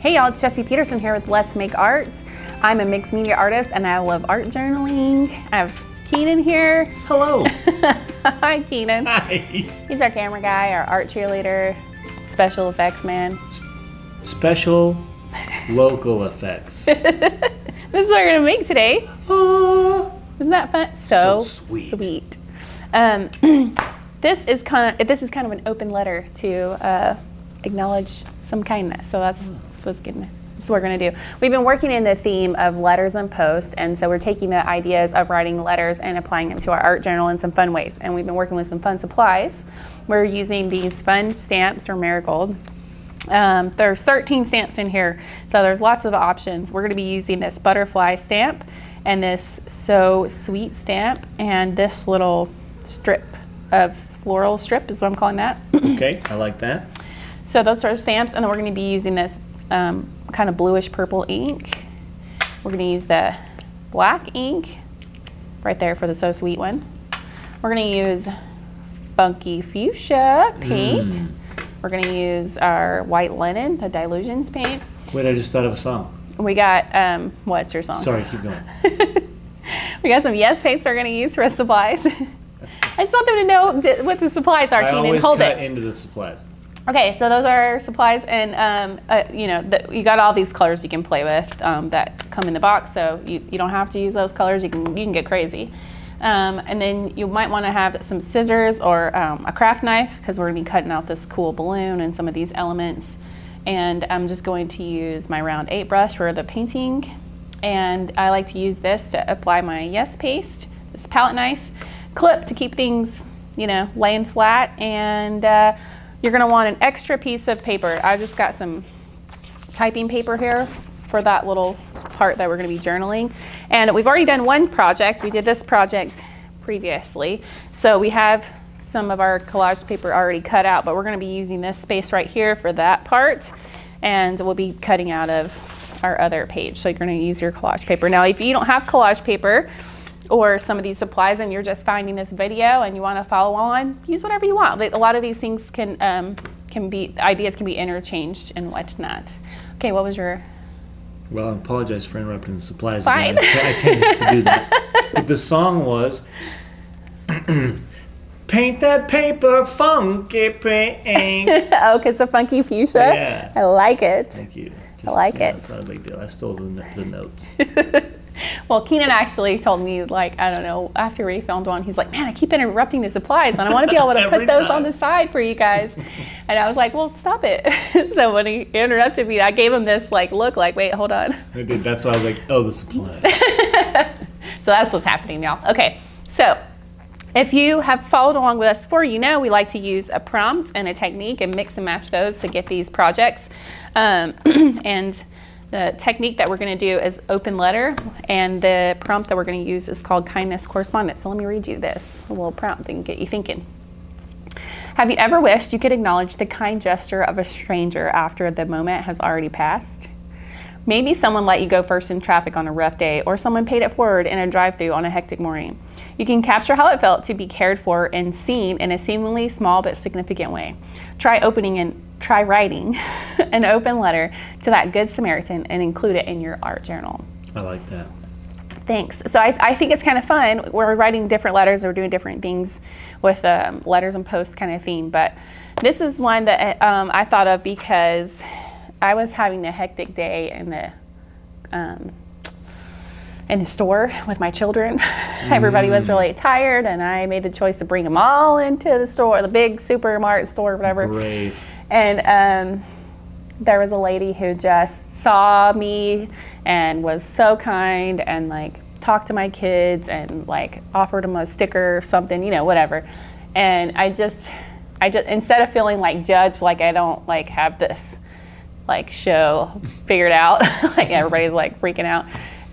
Hey y'all, it's Jesse Petersen here with Let's Make Art. I'm a mixed media artist and I love art journaling. I have Keenan here. Hello. Hi Keenan. Hi. He's our camera guy, our art cheerleader, special effects man. Special local effects. This is what we're gonna make today. Ah. Isn't that fun? So, So sweet. sweet. Um, this is kind of this is kind of an open letter to uh, acknowledge some kindness. So that's, that's what's gonna that's what we're gonna do. We've been working in the theme of letters and posts, and so we're taking the ideas of writing letters and applying them to our art journal in some fun ways. And we've been working with some fun supplies. We're using these fun stamps from Marigold. Um, there's 13 stamps in here, so there's lots of options. We're going to be using this butterfly stamp and this so sweet stamp and this little strip of floral strip is what I'm calling that. Okay, I like that. so those are the stamps, and then we're going to be using this um, kind of bluish purple ink. We're going to use the black ink right there for the so sweet one. We're going to use funky fuchsia paint. We're going to use our white linen, the Dilutions paint. Wait, I just thought of a song. We got um, what's your song? Sorry, keep going. We got some yes paints we're going to use for supplies. I just want them to know what the supplies are. I Keenan, always hold cut it. into the supplies. Okay, so those are supplies, and um, uh, you know, the, you got all these colors you can play with um, that come in the box. So you, you don't have to use those colors. You can you can get crazy. Um, and then you might want to have some scissors or um, a craft knife because we're to be cutting out this cool balloon and some of these elements. And I'm just going to use my round eight brush for the painting. And I like to use this to apply my yes paste, this palette knife, clip to keep things, you know, laying flat. And uh, you're going to want an extra piece of paper. I've just got some typing paper here for that little part that we're going to be journaling. And we've already done one project. We did this project previously. So we have some of our collage paper already cut out, but we're going to be using this space right here for that part. And we'll be cutting out of our other page. So you're going to use your collage paper. Now, if you don't have collage paper, or some of these supplies and you're just finding this video and you want to follow on, use whatever you want. A lot of these things can um, can be ideas can be interchanged and whatnot. Okay, what was your Well, I apologize for interrupting the supplies. Fine. Again. I, I tended to do that. But the song was Paint that paper funky pink. oh, because it's a funky fuchsia. Yeah. I like it. Thank you. I like yeah, it. It's not a big deal. I stole the, the notes. Well, Keenan actually told me like I don't know after we filmed one, he's like, man, I keep interrupting the supplies and I want to be able to put those time. on the side for you guys. and I was like, well, stop it. so when he interrupted me, I gave him this like look, like, wait, hold on. I did. That's why I was like, oh, the supplies. So that's what's happening, y'all. Okay, so if you have followed along with us before, you know we like to use a prompt and a technique and mix and match those to get these projects. Um, and the technique that we're going to do is open letter, and the prompt that we're going to use is called kindness correspondence. So let me read you this a little prompt and get you thinking. Have you ever wished you could acknowledge the kind gesture of a stranger after the moment has already passed? Maybe someone let you go first in traffic on a rough day, or someone paid it forward in a drive through on a hectic morning. You can capture how it felt to be cared for and seen in a seemingly small but significant way. Try opening and try writing an open letter to that good Samaritan and include it in your art journal. I like that. Thanks. So I, I think it's kind of fun. We're writing different letters. We're doing different things with um, letters and posts kind of theme. But this is one that um, I thought of because I was having a hectic day in the um, in the store with my children. Everybody was really tired, and I made the choice to bring them all into the store, the big supermarket store, whatever. Brave. And um, there was a lady who just saw me and was so kind and like talked to my kids and like offered them a sticker or something, you know, whatever. And I just, I just instead of feeling like judged, like I don't like have this like show figured out, like everybody's like freaking out.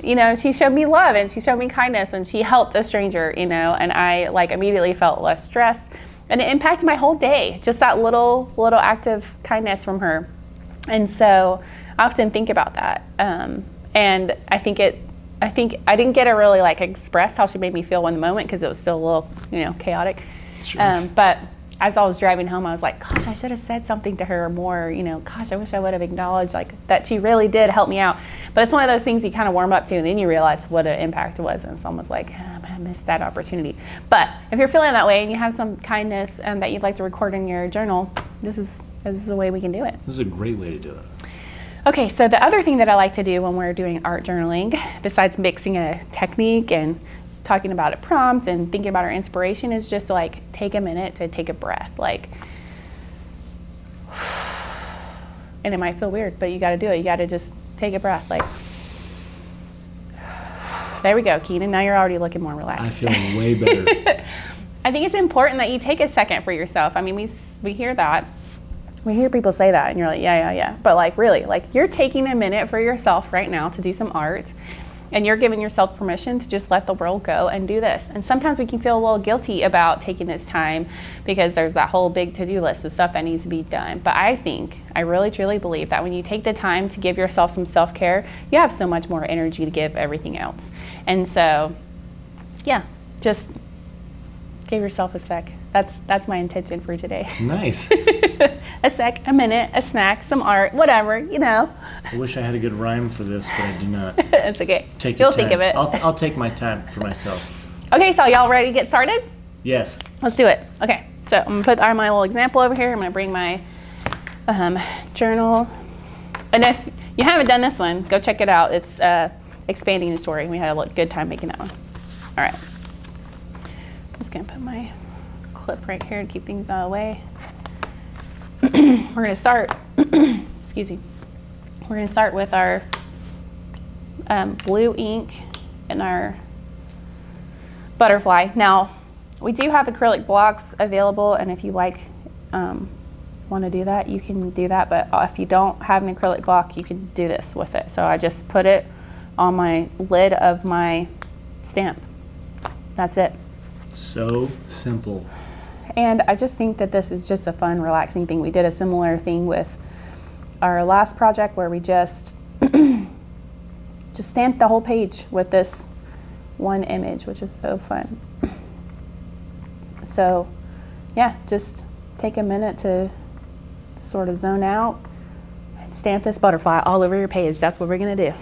You know, she showed me love and she showed me kindness and she helped a stranger, you know, and I like immediately felt less stress and it impacted my whole day. Just that little little act of kindness from her. And so I often think about that. Um, and I think it I think I didn't get to really like express how she made me feel in the moment because it was still a little, you know, chaotic. Sure. Um, but as I was driving home, I was like, gosh, I should have said something to her more, you know, gosh, I wish I would have acknowledged like that she really did help me out. But it's one of those things you kind of warm up to and then you realize what an impact it was. And it's almost like, oh, I missed that opportunity. But if you're feeling that way and you have some kindness um, that you'd like to record in your journal, this is, this is a way we can do it. This is a great way to do it. Okay, so the other thing that I like to do when we're doing art journaling, besides mixing a technique and talking about a prompt and thinking about our inspiration, is just like take a minute to take a breath. Like, and it might feel weird, but you got to do it. You got to just take a breath. Like, there we go, Keenan. Now you're already looking more relaxed. I feel way better. I think it's important that you take a second for yourself. I mean, we we hear that. We hear people say that and you're like, yeah, yeah, yeah. But like really, like you're taking a minute for yourself right now to do some art and you're giving yourself permission to just let the world go and do this. And sometimes we can feel a little guilty about taking this time because there's that whole big to-do list of stuff that needs to be done. But I think, I really truly believe that when you take the time to give yourself some self-care, you have so much more energy to give everything else. And so, yeah, just give yourself a sec. That's that's my intention for today. nice. a sec, a minute, a snack, some art, whatever, you know. I wish I had a good rhyme for this, but I do not. it's okay. Take You'll think of it. I'll, I'll take my time for myself. okay, so y'all ready to get started? Yes. Let's do it. Okay, so I'm gonna put our, my little example over here. I'm gonna bring my um, journal. And if you haven't done this one, go check it out. It's uh, Expanding the Story. We had a good time making that one. All right. I'm Just gonna put my clip right here to keep things out of the way. We're gonna start, excuse me. We're gonna start with our um, blue ink and our butterfly. Now, we do have acrylic blocks available, and if you like, um, want to do that, you can do that. But if you don't have an acrylic block, you can do this with it. So I just put it on my lid of my stamp. That's it. So simple. And I just think that this is just a fun, relaxing thing. We did a similar thing with our last project where we just just stamped the whole page with this one image, which is so fun. So, yeah, just take a minute to sort of zone out and stamp this butterfly all over your page. That's what we're going to do.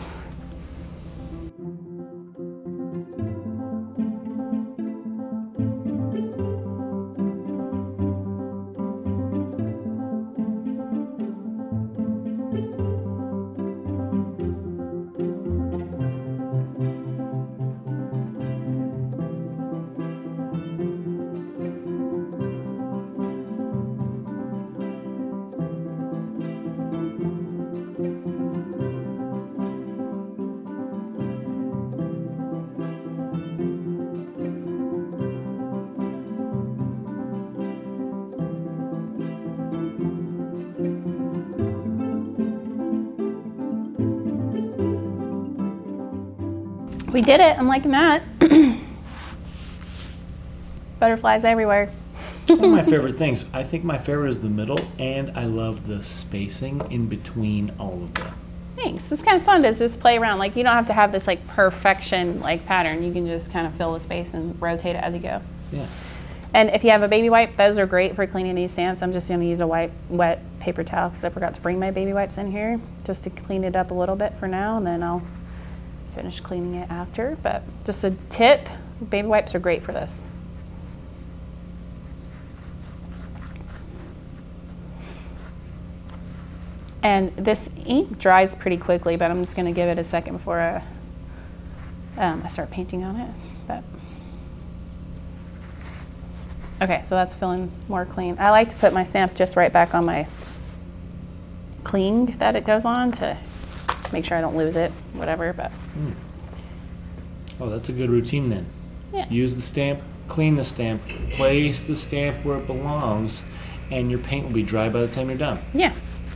Did it. I'm liking that. Butterflies everywhere. One of my favorite things. I think my favorite is the middle, and I love the spacing in between all of them. Thanks. It's kind of fun to just play around. Like you don't have to have this like perfection like pattern. You can just kind of fill the space and rotate it as you go. Yeah. And if you have a baby wipe, those are great for cleaning these stamps. I'm just going to use a white, wet paper towel because I forgot to bring my baby wipes in here just to clean it up a little bit for now, and then I'll finish cleaning it after. But just a tip, baby wipes are great for this. And this ink dries pretty quickly, but I'm just going to give it a second before I, um, I start painting on it. But Okay, so that's feeling more clean. I like to put my stamp just right back on my cling that it goes on to make sure I don't lose it, whatever, but hmm. Oh, that's a good routine then. yeah. Use the stamp, clean the stamp, place the stamp where it belongs, and your paint will be dry by the time you're done. Yeah,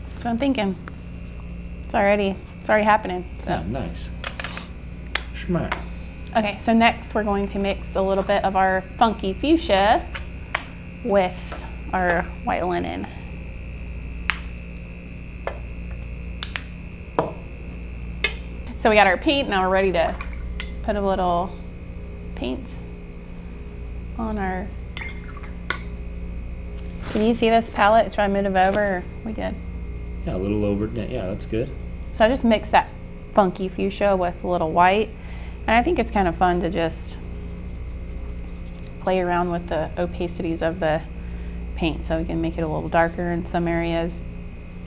that's what I'm thinking. It's already, it's already happening, so. Yeah, nice. Schmack. Okay, so next we're going to mix a little bit of our funky fuchsia with our white linen. So we got our paint, now we're ready to put a little paint on our Can you see this palette? Should I move it over? Or we good? Yeah, a little over. Yeah, that's good. So I just mix that funky fuchsia with a little white. And I think it's kind of fun to just play around with the opacities of the paint so we can make it a little darker in some areas.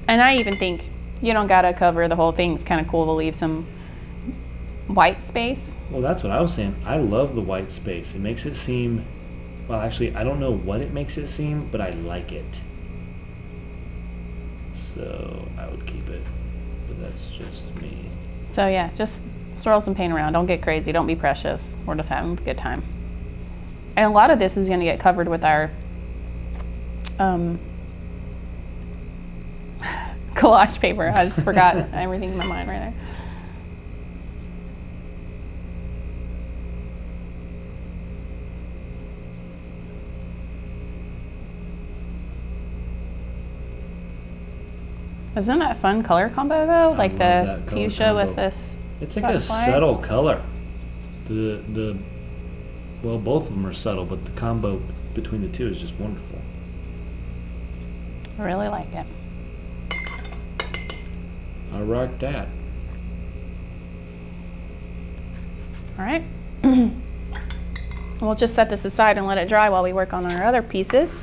And I even think you don't gotta cover the whole thing. It's kind of cool to leave some white space. Well, that's what I was saying. I love the white space. It makes it seem, well, actually, I don't know what it makes it seem, but I like it. So I would keep it, but that's just me. So yeah, just swirl some paint around. Don't get crazy. Don't be precious. We're just having a good time. And a lot of this is going to get covered with our um, collage paper. I just forgot everything in my mind right there. Isn't that a fun color combo though? I like the fuchsia with this. It's like a subtle color. The the well, both of them are subtle, but the combo between the two is just wonderful. I really like it. I rock that. All right. we'll just set this aside and let it dry while we work on our other pieces.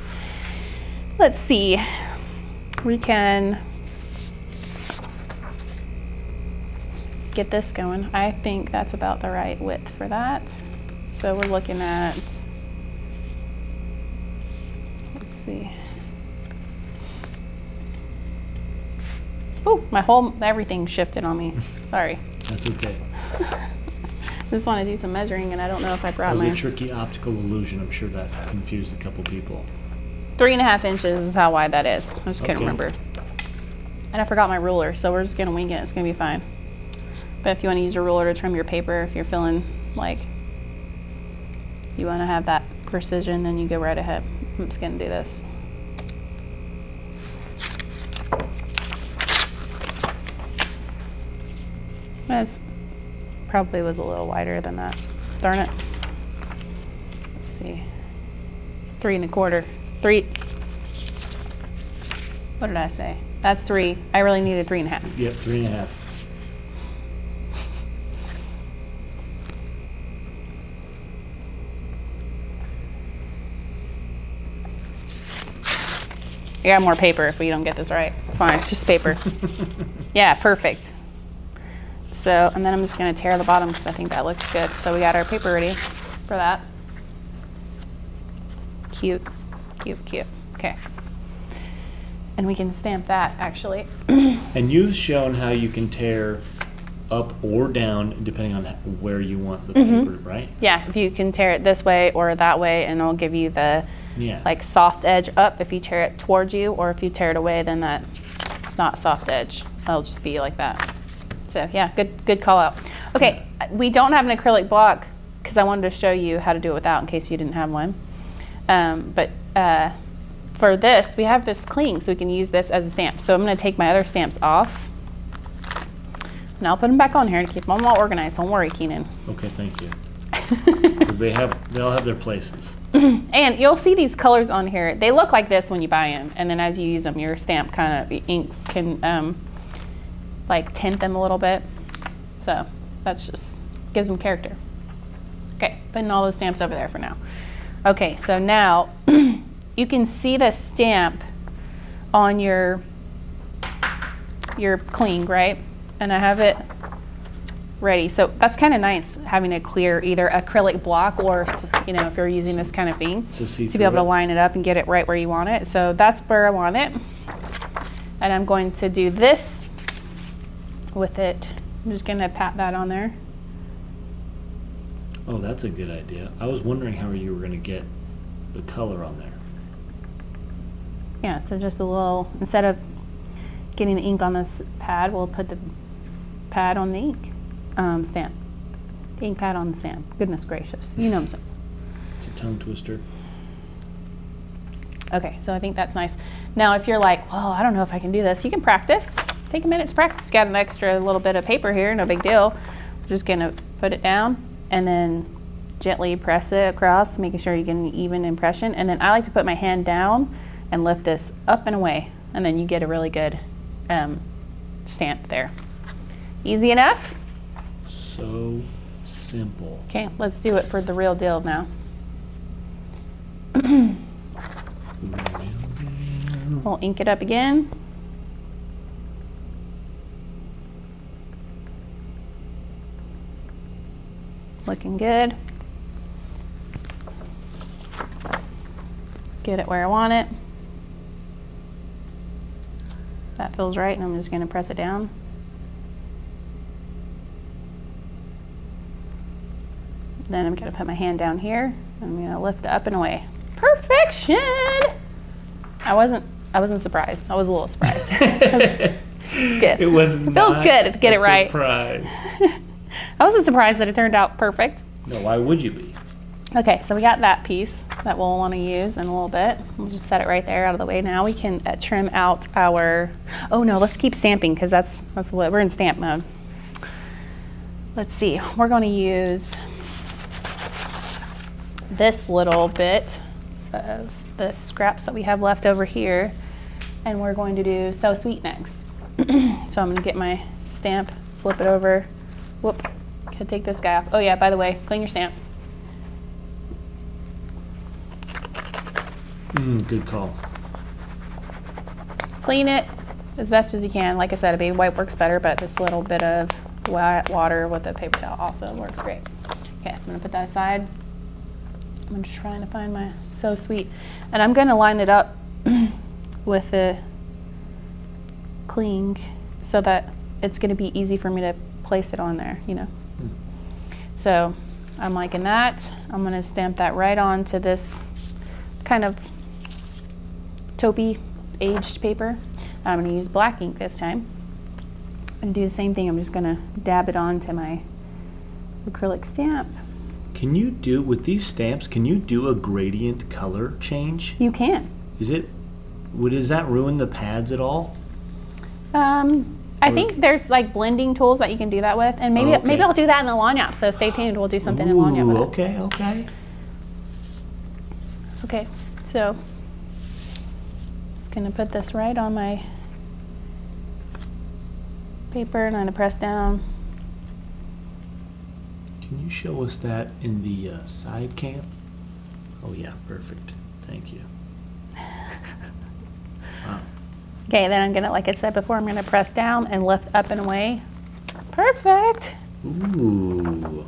Let's see. We can get this going. I think that's about the right width for that. So we're looking at, let's see. Oh, my whole, everything shifted on me. Sorry. That's okay. Just want to do some measuring, and I don't know if I brought That was my a tricky optical illusion. I'm sure that confused a couple people. three and a half inches is how wide that is. I just couldn't Okay. remember. And I forgot my ruler, so we're just gonna wing it. It's gonna be fine. But if you want to use a ruler to trim your paper, if you're feeling like you want to have that precision, then you go right ahead. I'm just gonna do this. This probably was a little wider than that. Darn it. Let's see. Three and a quarter. Three. What did I say? That's three. I really needed three and a half. Yep, three and a half. I got more paper if we don't get this right. It's fine. It's just paper. yeah, perfect. So, and then I'm just going to tear the bottom because I think that looks good. So we got our paper ready for that. Cute, cute, cute. Okay. And we can stamp that actually. And you've shown how you can tear up or down depending on where you want the Mm-hmm. paper, right? yeah, if you can tear it this way or that way, and it'll give you the Yeah. like soft edge up if you tear it towards you, or if you tear it away, then that not soft edge. So it'll just be like that. So yeah, good good call out. Okay, we don't have an acrylic block because I wanted to show you how to do it without in case you didn't have one. Um, but uh, for this, we have this cling, so we can use this as a stamp. So I'm going to take my other stamps off. And I'll put them back on here to keep them all organized. Don't worry, Keenan. Okay, thank you. Because they have, they all have their places. And you'll see these colors on here. They look like this when you buy them, and then as you use them, your stamp kind of inks can um, like tint them a little bit. So that's just gives them character. Okay, putting all those stamps over there for now. Okay, so now you can see the stamp on your your cling, right? And I have it ready. So that's kind of nice having a clear either acrylic block or, you know, if you're using this kind of thing To see to be able to line it up and get it right where you want it. So that's where I want it. And I'm going to do this with it. I'm just going to pat that on there. Oh, that's a good idea. I was wondering how you were going to get the color on there. Yeah, so just a little, instead of getting the ink on this pad, we'll put the pad on the ink um, stamp. Ink pad on the stamp. Goodness gracious. You know what I'm saying. It's a tongue twister. Okay, so I think that's nice. Now, if you're like, well, I don't know if I can do this, you can practice. Take a minute to practice. Got an extra little bit of paper here, no big deal. We're just gonna put it down and then gently press it across, making sure you get an even impression. And then I like to put my hand down and lift this up and away. And then you get a really good um, stamp there. Easy enough? So simple. Okay, let's do it for the real deal now. We'll ink it up again. Looking good. Get it where I want it. That feels right, and I'm just going to press it down. Then I'm going to put my hand down here. I'm going to lift it up and away. Perfection! I wasn't I wasn't surprised. I was a little surprised. it's good. It was It feels good to get it right. Surprise. I wasn't surprised that it turned out perfect. no, why would you be? Okay, so we got that piece that we'll want to use in a little bit. We'll just set it right there out of the way. Now we can uh, trim out our. Oh no, let's keep stamping because that's that's what we're in stamp mode. Let's see. We're going to use this little bit of the scraps that we have left over here, and we're going to do so sweet next. so I'm going to get my stamp, flip it over. Whoop. Can take this guy off. Oh yeah, by the way, clean your stamp. Mm, good call. clean it as best as you can. Like I said, a baby wipe works better, but this little bit of wet water with a paper towel also works great. Okay, I'm gonna put that aside. I'm just trying to find my so sweet, and I'm gonna line it up with the cling so that it's gonna be easy for me to place it on there. You know. Hmm. So I'm liking that. I'm gonna stamp that right onto this kind of taupey aged paper. I'm going to use black ink this time and do the same thing. I'm just going to dab it onto my acrylic stamp. Can you do with these stamps? Can you do a gradient color change? You can. Is it? Would does that ruin the pads at all? Um, I Or- think there's like blending tools that you can do that with, and maybe okay. maybe I'll do that in the lanyard. So stay tuned. We'll do something in lanyard. Ooh, with it. okay, okay. Okay, so just gonna put this right on my paper and I'm gonna press down. Can you show us that in the uh, side cam? Oh yeah, perfect. Thank you. Wow. Okay, then I'm gonna, like I said before, I'm gonna press down and lift up and away. Perfect. Ooh.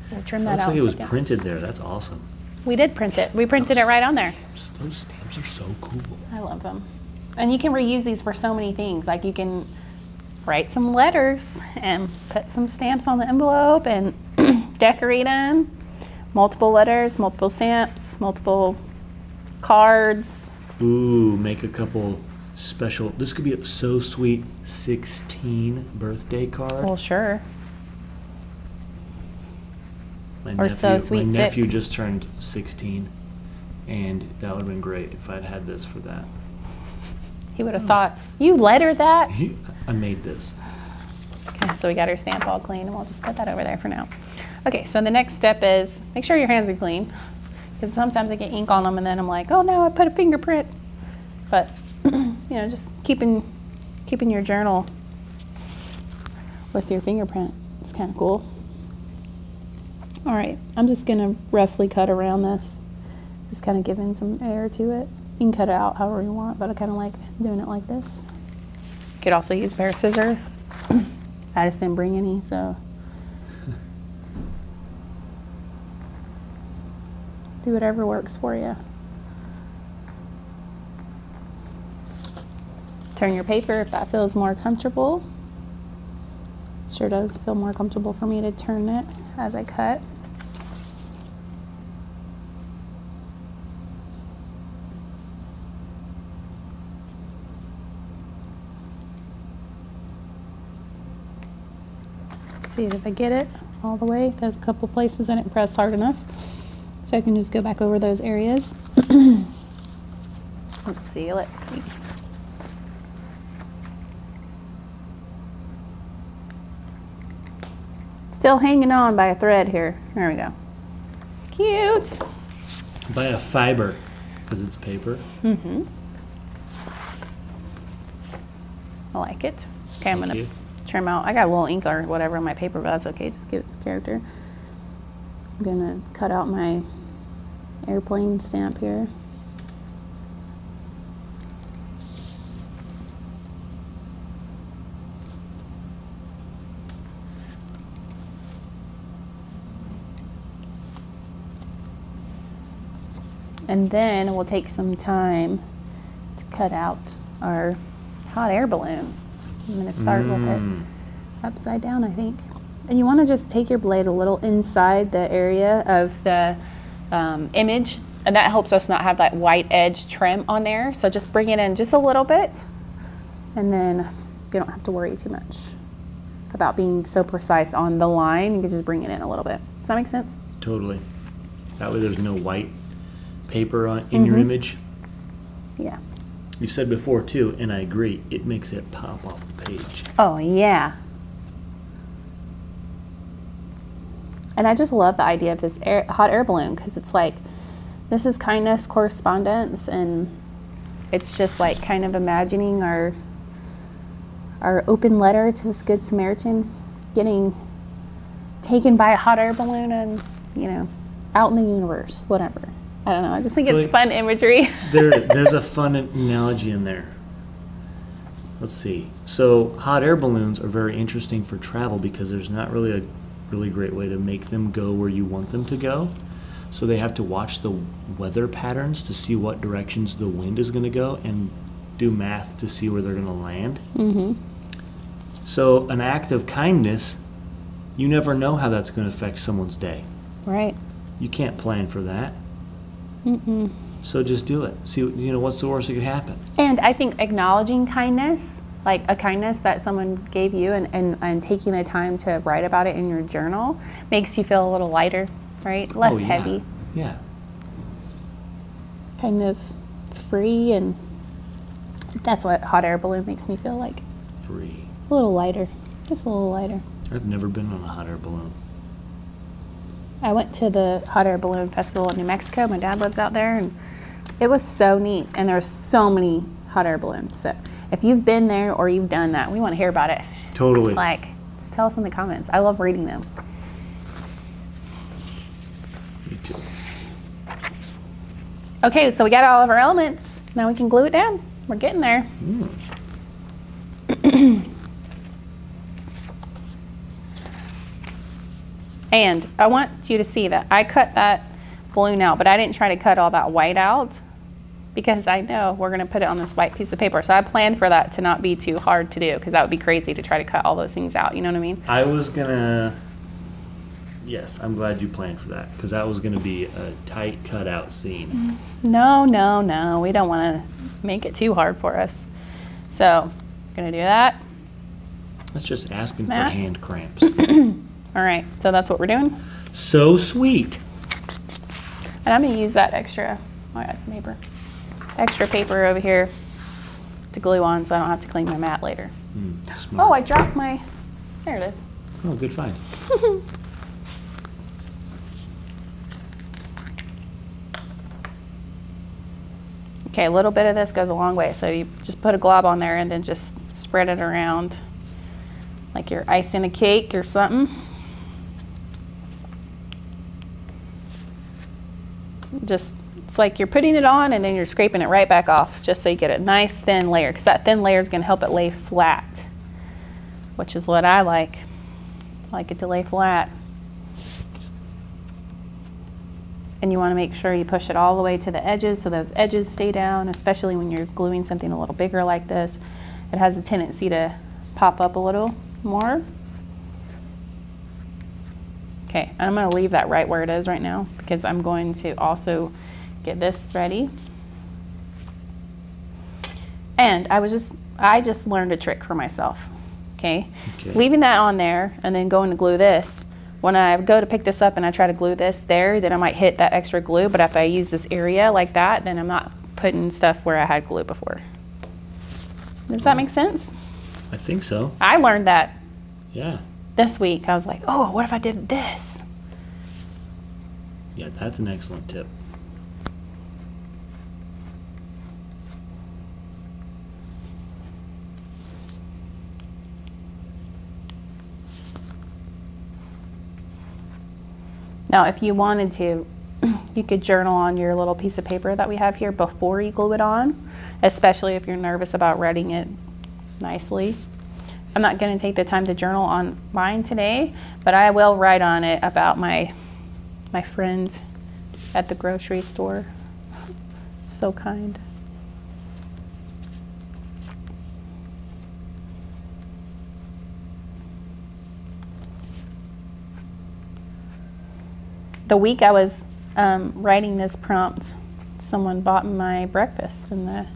So trim that Looks out. like it was second. printed there. That's awesome. We did print it. We printed it right on there. Those stamps are so cool. I love them. And you can reuse these for so many things. Like you can write some letters and put some stamps on the envelope and decorate them. Multiple letters, multiple stamps, multiple cards. Ooh, make a couple special. This could be a so sweet 16 birthday card. Well, sure. my or nephew, so sweet My nephew six. just turned 16, and that would have been great if I'd had this for that. He would have thought, you letter that? I made this. Okay, so we got our stamp all clean and we'll just put that over there for now. Okay, so the next step is make sure your hands are clean because sometimes I get ink on them and then I'm like, oh no, I put a fingerprint. But, you know, just keeping, keeping your journal with your fingerprint is kind of cool. All right, I'm just gonna roughly cut around this, just kind of giving some air to it. You can cut it out however you want, but I kind of like doing it like this. You could also use a pair of scissors. I just didn't bring any, so. Do whatever works for you. Turn your paper if that feels more comfortable. It sure does feel more comfortable for me to turn it as I cut. See if I get it all the way because a couple places I didn't press hard enough. So I can just go back over those areas. let's see, let's see. Still hanging on by a thread here. There we go. Cute. By a fiber. because it's paper. Mm-hmm. I like it. Okay, I'm gonna you. Trim out. I got a little ink or whatever on my paper, but that's okay. Just give it character. I'm gonna cut out my airplane stamp here. And then we'll take some time to cut out our hot air balloon. I'm gonna start with it Mm. upside down, I think. And you want to just take your blade a little inside the area of the um, image, and that helps us not have that white edge trim on there. So just bring it in just a little bit, and then you don't have to worry too much about being so precise on the line. You can just bring it in a little bit. Does that make sense? Totally. That way there's no white paper on, in your Mhm. image. Yeah. You said before too, and I agree, it makes it pop off the page. Oh, yeah. And I just love the idea of this air, hot air balloon because it's like, this is kindness correspondence, and it's just like kind of imagining our our open letter to this good Samaritan getting taken by a hot air balloon and you know out in the universe, whatever. I don't know. I just think it's Like- fun imagery. There, there's a fun analogy in there. Let's see. So, hot air balloons are very interesting for travel because there's not really a really great way to make them go where you want them to go. So, they have to watch the weather patterns to see what directions the wind is going to go and do math to see where they're going to land. mm-hmm. So, an act of kindness, you never know how that's going to affect someone's day. Right. You can't plan for that. Mm-mm. So, just do it. See, you know, what's the worst that could happen? And I think acknowledging kindness, like a kindness that someone gave you, and, and, and taking the time to write about it in your journal makes you feel a little lighter, right? Oh, Less Oh, yeah. heavy, Yeah. kind of free, and that's what hot air balloon makes me feel like. Free. A little lighter, just a little lighter. I've never been on a hot air balloon. I went to the hot air balloon festival in New Mexico. My dad lives out there, and it was so neat. And there's so many hot air balloons. So if you've been there or you've done that, we want to hear about it. Totally. Like, just tell us in the comments. I love reading them. Me too. Okay, so we got all of our elements. Now we can glue it down. We're getting there. Hmm. and I want you to see that I cut that balloon out, but I didn't try to cut all that white out because I know we're going to put it on this white piece of paper. So I planned for that to not be too hard to do because that would be crazy to try to cut all those things out. You know what I mean? I was gonna. Yes, I'm glad you planned for that because that was gonna be a tight cutout scene. Mm-hmm. No, no, no. We don't want to make it too hard for us. So, going to do that. That's just asking Matt? for hand cramps. All right, so that's what we're doing. so sweet. And I'm going to use that extra, oh, I got some paper, extra paper over here to glue on so I don't have to clean my mat later. Mm, Oh. I dropped my, there it is. Oh, good find. Okay, a little bit of this goes a long way. So you just put a glob on there and then just spread it around like you're icing a cake or something. Just, it's like you're putting it on and then you're scraping it right back off just so you get a nice thin layer because that thin layer is going to help it lay flat, which is what I like. I like it to lay flat. And you want to make sure you push it all the way to the edges so those edges stay down, especially when you're gluing something a little bigger like this. It has a tendency to pop up a little more. Okay, and I'm going to leave that right where it is right now because I'm going to also get this ready. And I was just, I just learned a trick for myself. Okay, Okay. leaving that on there and then going to glue this. When I go to pick this up and I try to glue this there, then I might hit that extra glue. But if I use this area like that, then I'm not putting stuff where I had glue before. Does that make sense? I think so. I learned that Yeah this week, I was like, oh, what if I did this? Yeah, that's an excellent tip. Now, if you wanted to, you could journal on your little piece of paper that we have here before you glue it on, especially if you're nervous about writing it nicely. I'm not going to take the time to journal on mine today, but I will write on it about my my friends at the grocery store. So kind. The week I was um, writing this prompt, someone bought my breakfast in the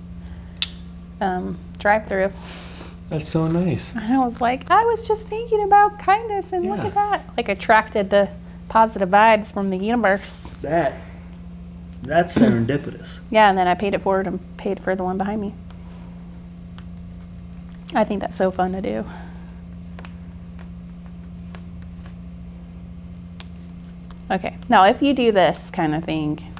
um, drive-through. That's so nice. And I was like, I was just thinking about kindness, and look at that. Like attracted the positive vibes from the universe. That that's serendipitous. Yeah, and then I paid it forward and paid for the one behind me. I think that's so fun to do. Okay, now if you do this kind of thing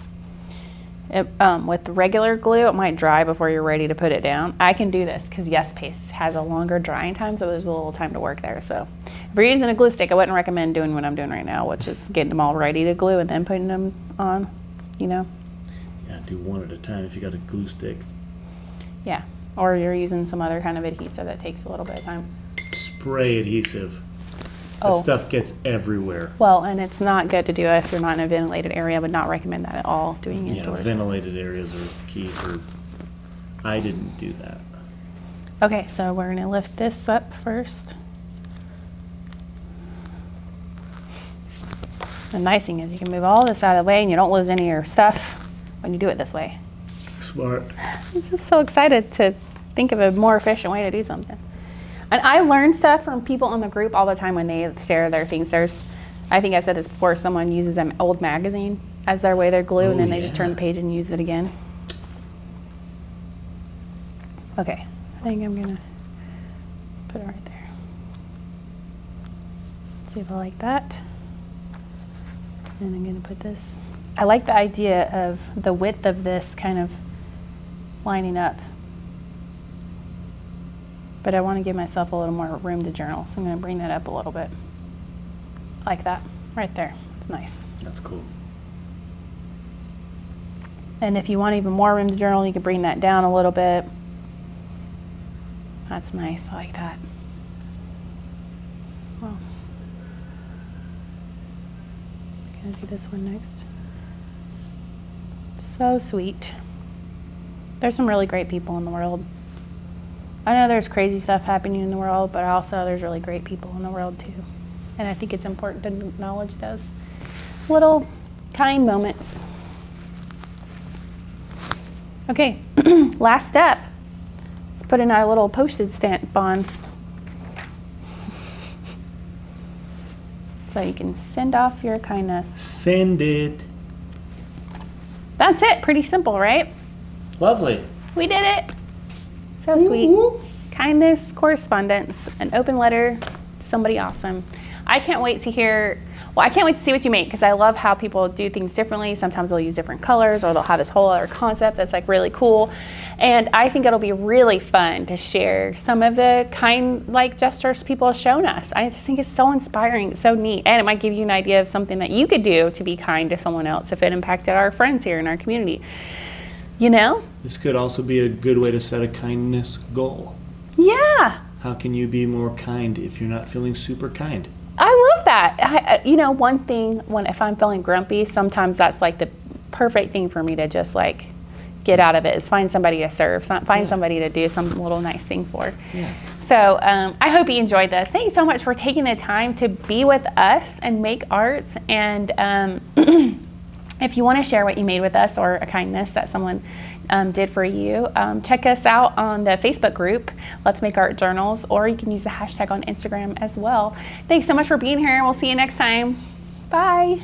it, um, with regular glue, it might dry before you're ready to put it down. I can do this because Yes Paste has a longer drying time, so there's a little time to work there. So if you're using a glue stick, I wouldn't recommend doing what I'm doing right now, which is getting them all ready to glue and then putting them on, you know. Yeah, do one at a time if you got a glue stick. Yeah, or you're using some other kind of adhesive that takes a little bit of time. Spray adhesive. Oh. stuff gets everywhere. Well, and it's not good to do if you're not in a ventilated area. I would not recommend that at all, doing it Yeah, indoors. ventilated areas are key for. I didn't do that. Okay, so we're gonna lift this up first. The nice thing is you can move all this out of the way and you don't lose any of your stuff when you do it this way. Smart. I'm just so excited to think of a more efficient way to do something. And I learn stuff from people in the group all the time when they share their things. There's, I think I said this before, someone uses an old magazine as their way their glue, and Oh, then they just turn the page and use it again. Okay, I think I'm gonna put it right there. See if I like that. And I'm gonna put this. I like the idea of the width of this kind of lining up. But I want to give myself a little more room to journal, so I'm going to bring that up a little bit. Like that, right there. It's nice. That's cool. And if you want even more room to journal, you can bring that down a little bit. That's nice. I like that. Well, gonna do this one next. So sweet. There's some really great people in the world. I know there's crazy stuff happening in the world, but also there's really great people in the world too. And I think it's important to acknowledge those little kind moments. Okay, last step. Let's put in our little postage stamp on. so you can send off your kindness. Send it. That's it. Pretty simple, right? Lovely. We did it. So sweet. Mm-hmm. Kindness, correspondence, an open letter to somebody awesome. I can't wait to hear. Well, I can't wait to see what you make because I love how people do things differently. Sometimes they'll use different colors or they'll have this whole other concept that's like really cool. And I think it'll be really fun to share some of the kind like gestures people have shown us. I just think it's so inspiring, it's so neat. And it might give you an idea of something that you could do to be kind to someone else if it impacted our friends here in our community. You know? This could also be a good way to set a kindness goal. Yeah. How can you be more kind if you're not feeling super kind? I love that. I, you know, one thing when if I'm feeling grumpy, sometimes that's like the perfect thing for me to just like get out of it is find somebody to serve, find Yeah. somebody to do some little nice thing for. Yeah. So um, I hope you enjoyed this. Thank you so much for taking the time to be with us and make art. And um, if you want to share what you made with us or a kindness that someone um, did for you, um, check us out on the Facebook group, Let's Make Art Journals, or you can use the hashtag on Instagram as well. Thanks so much for being here, we'll see you next time. Bye.